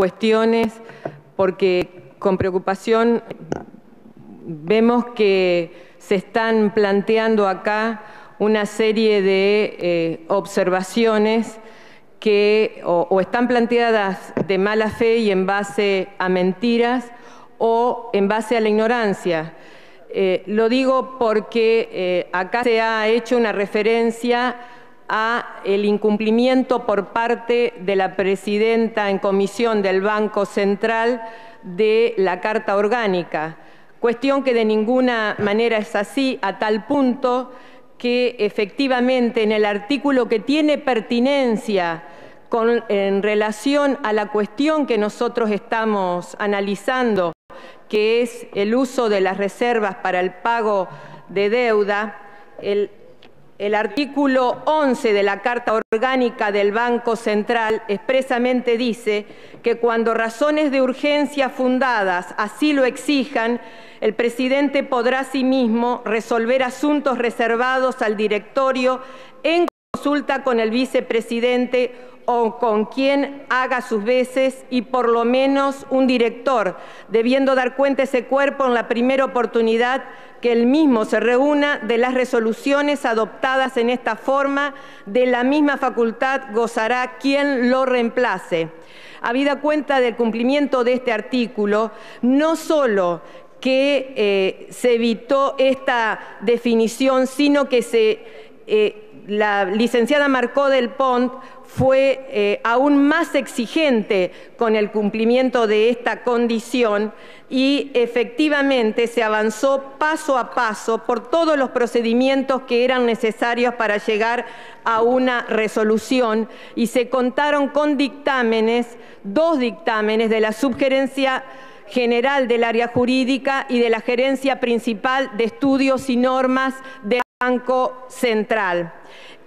cuestiones porque con preocupación vemos que se están planteando acá una serie de eh, observaciones que o, están planteadas de mala fe y en base a mentiras o en base a la ignorancia. Eh, lo digo porque eh, acá se ha hecho una referencia a el incumplimiento por parte de la presidenta en comisión del Banco Central de la Carta Orgánica, cuestión que de ninguna manera es así, a tal punto que efectivamente en el artículo que tiene pertinencia en relación a la cuestión que nosotros estamos analizando, que es el uso de las reservas para el pago de deuda, el, el artículo 11 de la Carta Orgánica del Banco Central expresamente dice que cuando razones de urgencia fundadas así lo exijan, el presidente podrá asimismo resolver asuntos reservados al directorio en consulta con el vicepresidente o con quien haga sus veces y por lo menos un director, debiendo dar cuenta ese cuerpo en la primera oportunidad que el mismo se reúna de las resoluciones adoptadas en esta forma, de la misma facultad gozará quien lo reemplace. Habida cuenta del cumplimiento de este artículo, no solo que eh, se evitó esta definición, sino que se, eh, la licenciada Marcó del Pont fue eh, aún más exigente con el cumplimiento de esta condición y efectivamente se avanzó paso a paso por todos los procedimientos que eran necesarios para llegar a una resolución y se contaron con dictámenes, dos dictámenes de la subgerencia general del área jurídica y de la gerencia principal de estudios y normas del Banco Central.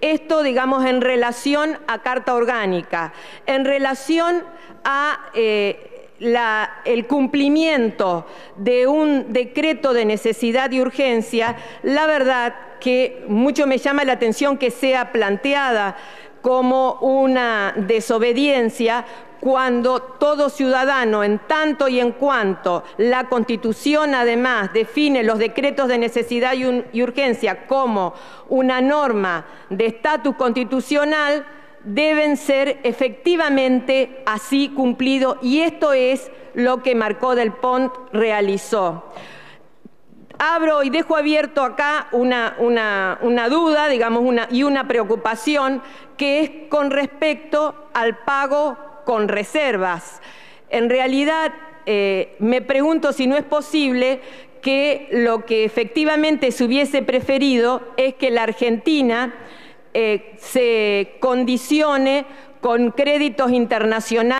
Esto, digamos, en relación a Carta Orgánica, en relación a eh, el cumplimiento de un decreto de necesidad y urgencia, la verdad que mucho me llama la atención que sea planteada como una desobediencia cuando todo ciudadano, en tanto y en cuanto la Constitución además define los decretos de necesidad y urgencia como una norma de estatus constitucional, deben ser efectivamente así cumplidos y esto es lo que Marcó del Pont realizó. Abro y dejo abierto acá una, duda, digamos, y una preocupación que es con respecto al pago con reservas. En realidad, eh, me pregunto si no es posible que lo que efectivamente se hubiese preferido es que la Argentina eh, se condicione con créditos internacionales